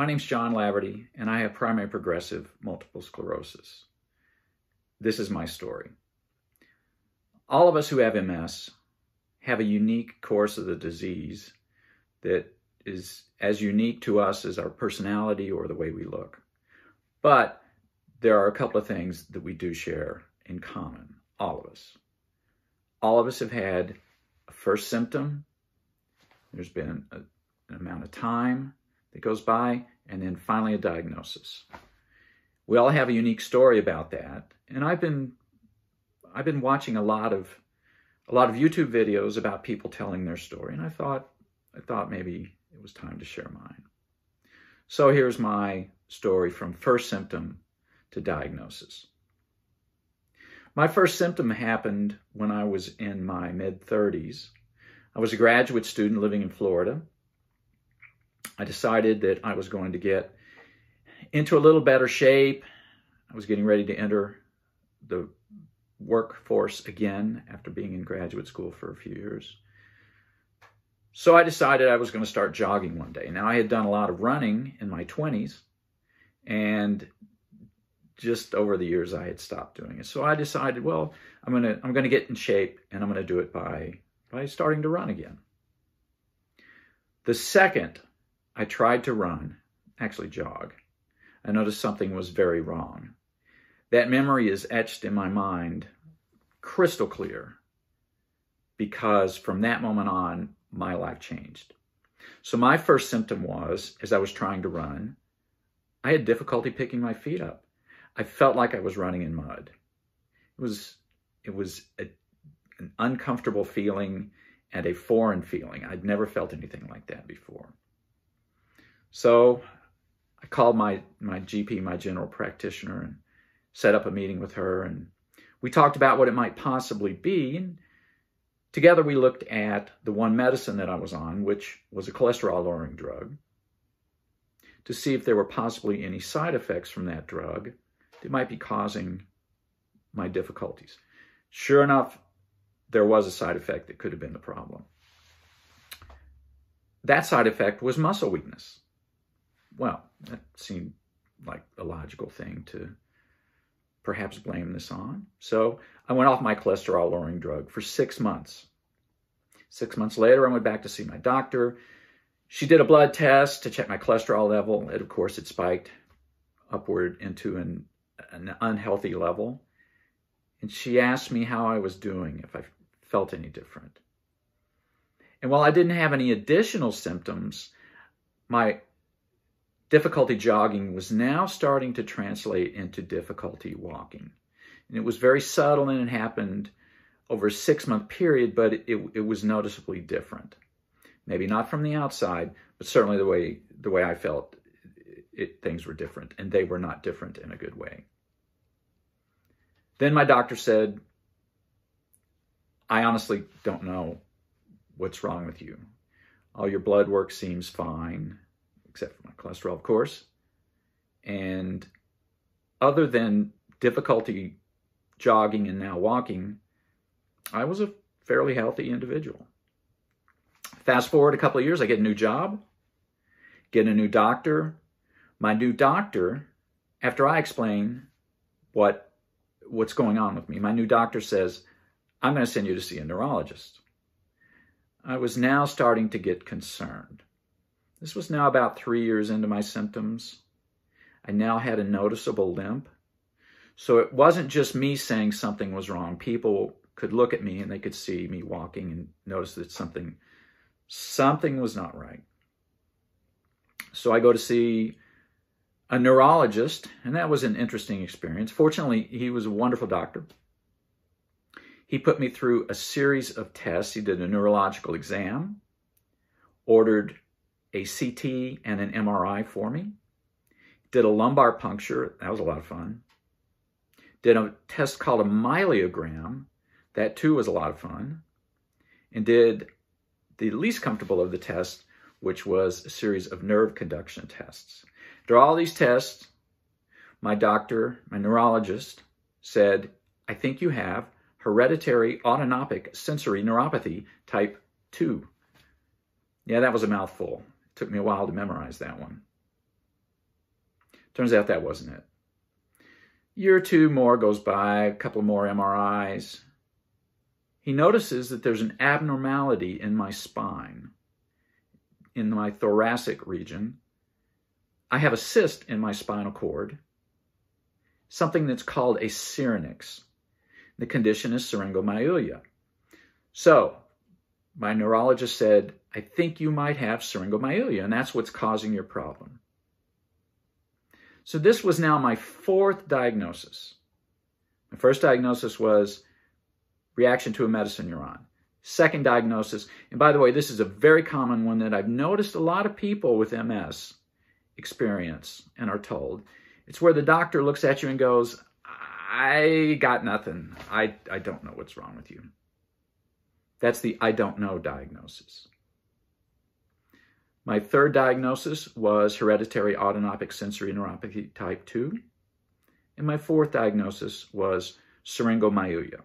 My name's John Laverty, and I have primary progressive multiple sclerosis. This is my story. All of us who have MS have a unique course of the disease that is as unique to us as our personality or the way we look. But there are a couple of things that we do share in common, all of us. All of us have had a first symptom, there's been a, an amount of time that goes by, and then finally a diagnosis. We all have a unique story about that, and I've been I've been watching a lot of a lot of YouTube videos about people telling their story, and I thought I thought maybe it was time to share mine. So here's my story from first symptom to diagnosis. My first symptom happened when I was in my mid 30s. I was a graduate student living in Florida. I decided that I was going to get into a little better shape. I was getting ready to enter the workforce again after being in graduate school for a few years. So I decided I was going to start jogging one day. Now I had done a lot of running in my 20s and just over the years I had stopped doing it. So I decided, well, I'm going to I'm going to get in shape and I'm going to do it by by starting to run again. The second I tried to run, actually jog, I noticed something was very wrong. That memory is etched in my mind crystal clear because from that moment on, my life changed. So my first symptom was, as I was trying to run, I had difficulty picking my feet up. I felt like I was running in mud. It was, it was a, an uncomfortable feeling and a foreign feeling. I'd never felt anything like that before. So I called my, my GP, my general practitioner, and set up a meeting with her. And we talked about what it might possibly be. And together we looked at the one medicine that I was on, which was a cholesterol lowering drug, to see if there were possibly any side effects from that drug that might be causing my difficulties. Sure enough, there was a side effect that could have been the problem. That side effect was muscle weakness. Well, that seemed like a logical thing to perhaps blame this on. So I went off my cholesterol lowering drug for six months. Six months later, I went back to see my doctor. She did a blood test to check my cholesterol level. And of course, it spiked upward into an, an unhealthy level. And she asked me how I was doing, if I felt any different. And while I didn't have any additional symptoms, my difficulty jogging was now starting to translate into difficulty walking. And it was very subtle and it happened over a six month period, but it, it was noticeably different. Maybe not from the outside, but certainly the way, the way I felt it, things were different and they were not different in a good way. Then my doctor said, I honestly don't know what's wrong with you. All your blood work seems fine except for my cholesterol, of course. And other than difficulty jogging and now walking, I was a fairly healthy individual. Fast forward a couple of years, I get a new job, get a new doctor. My new doctor, after I explain what what's going on with me, my new doctor says, I'm going to send you to see a neurologist. I was now starting to get concerned. This was now about three years into my symptoms. I now had a noticeable limp. So it wasn't just me saying something was wrong. People could look at me and they could see me walking and notice that something something was not right. So I go to see a neurologist, and that was an interesting experience. Fortunately, he was a wonderful doctor. He put me through a series of tests. He did a neurological exam, ordered a CT and an MRI for me. Did a lumbar puncture. That was a lot of fun. Did a test called a myelogram. That too was a lot of fun. And did the least comfortable of the tests, which was a series of nerve conduction tests. After all these tests, my doctor, my neurologist, said, I think you have hereditary autonomic sensory neuropathy type 2. Yeah, that was a mouthful. Took me a while to memorize that one. Turns out that wasn't it. Year or two more goes by, a couple more MRIs. He notices that there's an abnormality in my spine, in my thoracic region. I have a cyst in my spinal cord, something that's called a syrinx. The condition is syringomyelia. So, my neurologist said, I think you might have syringomyelia, and that's what's causing your problem. So this was now my fourth diagnosis. My first diagnosis was reaction to a medicine you're on. Second diagnosis, and by the way, this is a very common one that I've noticed a lot of people with MS experience and are told. It's where the doctor looks at you and goes, I got nothing. I, I don't know what's wrong with you. That's the I don't know diagnosis. My third diagnosis was hereditary autonomic sensory neuropathy type 2. And my fourth diagnosis was syringomyelia.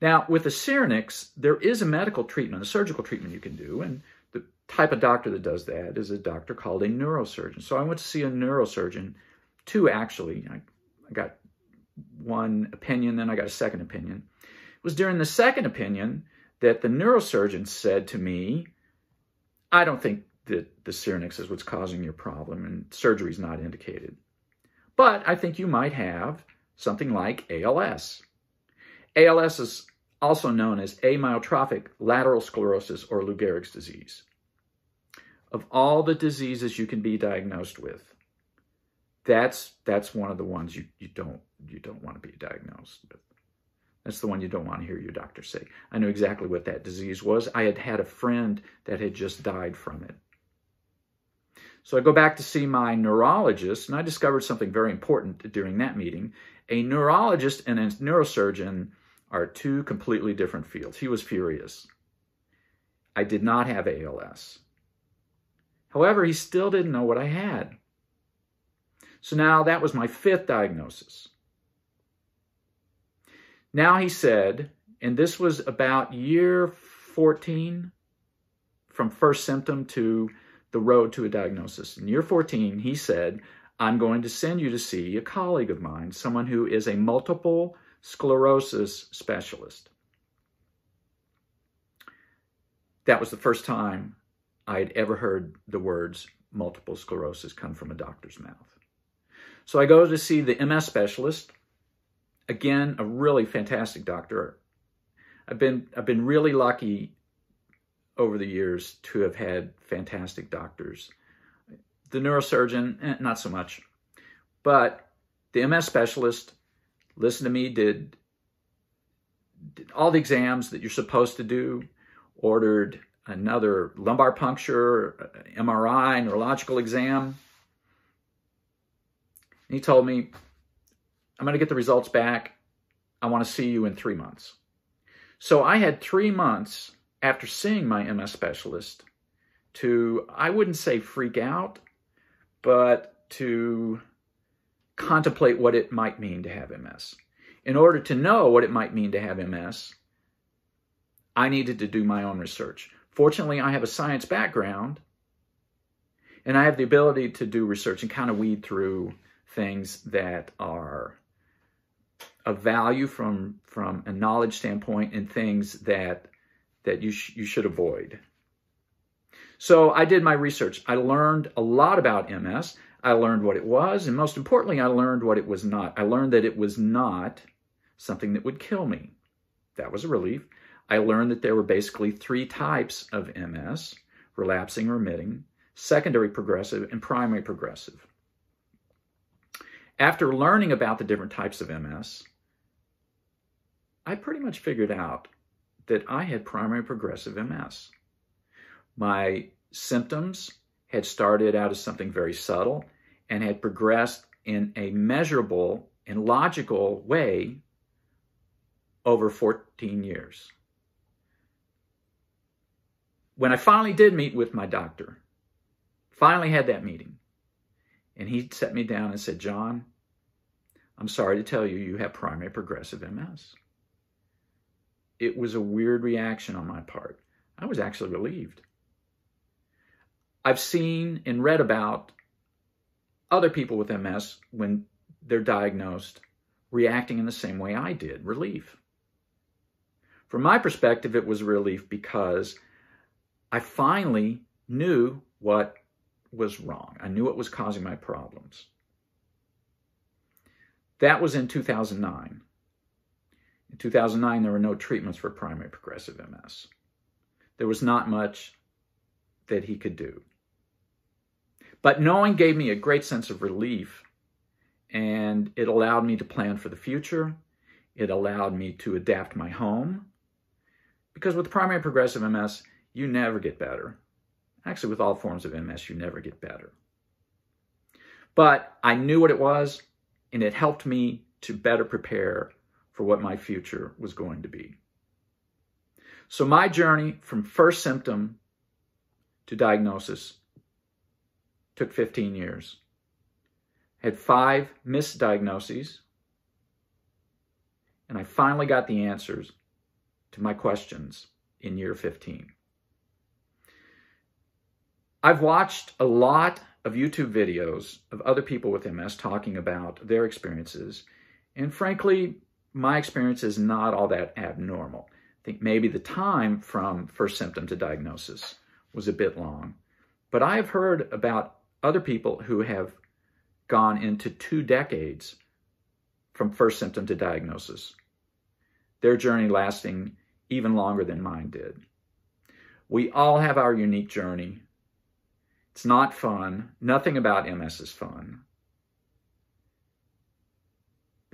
Now, with the syrinx, there is a medical treatment, a surgical treatment you can do, and the type of doctor that does that is a doctor called a neurosurgeon. So I went to see a neurosurgeon, two actually. I, I got one opinion, then I got a second opinion. It was during the second opinion that the neurosurgeon said to me, I don't think that the syrinx is what's causing your problem and surgery is not indicated. But I think you might have something like ALS. ALS is also known as amyotrophic lateral sclerosis or Lou Gehrig's disease. Of all the diseases you can be diagnosed with, that's that's one of the ones you, you don't you don't want to be diagnosed with. That's the one you don't want to hear your doctor say. I knew exactly what that disease was. I had had a friend that had just died from it. So I go back to see my neurologist, and I discovered something very important during that meeting. A neurologist and a neurosurgeon are two completely different fields. He was furious. I did not have ALS. However, he still didn't know what I had. So now that was my fifth diagnosis. Now he said, and this was about year 14 from first symptom to the road to a diagnosis. In year 14, he said, I'm going to send you to see a colleague of mine, someone who is a multiple sclerosis specialist. That was the first time I had ever heard the words multiple sclerosis come from a doctor's mouth. So I go to see the MS specialist. Again, a really fantastic doctor. I've been I've been really lucky over the years to have had fantastic doctors. The neurosurgeon, eh, not so much, but the MS specialist listened to me, did, did all the exams that you're supposed to do, ordered another lumbar puncture, MRI, neurological exam. And he told me, I'm going to get the results back. I want to see you in three months. So I had three months after seeing my MS specialist to, I wouldn't say freak out, but to contemplate what it might mean to have MS. In order to know what it might mean to have MS, I needed to do my own research. Fortunately, I have a science background and I have the ability to do research and kind of weed through things that are of value from from a knowledge standpoint and things that that you sh- you should avoid. So I did my research. I learned a lot about MS. I learned what it was, and most importantly, I learned what it was not. I learned that it was not something that would kill me. That was a relief. I learned that there were basically three types of MS relapsing, remitting, secondary progressive, and primary progressive. After learning about the different types of MS, I pretty much figured out that I had primary progressive MS. My symptoms had started out as something very subtle and had progressed in a measurable and logical way over 14 years. When I finally did meet with my doctor, finally had that meeting, and he set me down and said, John, I'm sorry to tell you, you have primary progressive MS. It was a weird reaction on my part. I was actually relieved. I've seen and read about other people with MS, when they're diagnosed, reacting in the same way I did relief. From my perspective, it was relief because I finally knew what was wrong. I knew what was causing my problems. That was in 2009. In 2009, there were no treatments for primary progressive MS. There was not much that he could do. But knowing gave me a great sense of relief, and it allowed me to plan for the future. It allowed me to adapt my home. Because with primary progressive MS, you never get better. Actually, with all forms of MS, you never get better. But I knew what it was, and it helped me to better prepare for what my future was going to be. So my journey from first symptom to diagnosis took 15 years. Had five misdiagnoses, and I finally got the answers to my questions in year 15. I've watched a lot of YouTube videos of other people with MS talking about their experiences, and frankly, my experience is not all that abnormal. I think maybe the time from first symptom to diagnosis was a bit long, but I have heard about other people who have gone into two decades from first symptom to diagnosis, their journey lasting even longer than mine did. We all have our unique journey it's not fun. Nothing about MS is fun.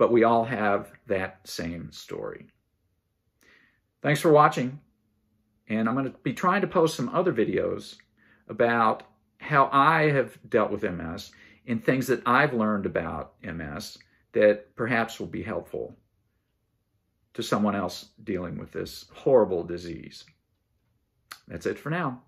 But we all have that same story. Thanks for watching. And I'm going to be trying to post some other videos about how I have dealt with MS and things that I've learned about MS that perhaps will be helpful to someone else dealing with this horrible disease. That's it for now.